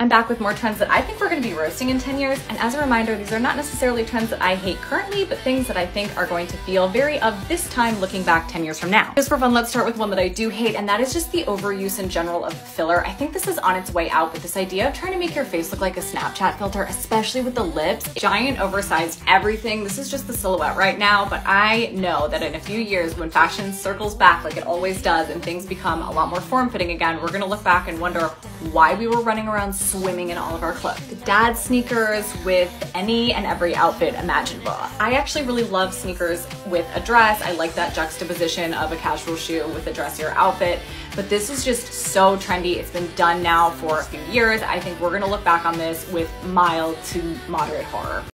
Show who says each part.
Speaker 1: I'm back with more trends that I think we're gonna be roasting in 10 years, and as a reminder, these are not necessarily trends that I hate currently, but things that I think are going to feel very of this time looking back 10 years from now. Just for fun, let's start with one that I do hate, and that is just the overuse in general of filler. I think this is on its way out with this idea of trying to make your face look like a Snapchat filter, especially with the lips. Giant, oversized everything. This is just the silhouette right now, but I know that in a few years, when fashion circles back like it always does and things become a lot more form-fitting again, we're gonna look back and wonder why we were running around swimming in all of our clothes. Dad sneakers with any and every outfit imaginable. I actually really love sneakers with a dress. I like that juxtaposition of a casual shoe with a dressier outfit, but this is just so trendy. It's been done now for a few years. I think we're gonna look back on this with mild to moderate horror.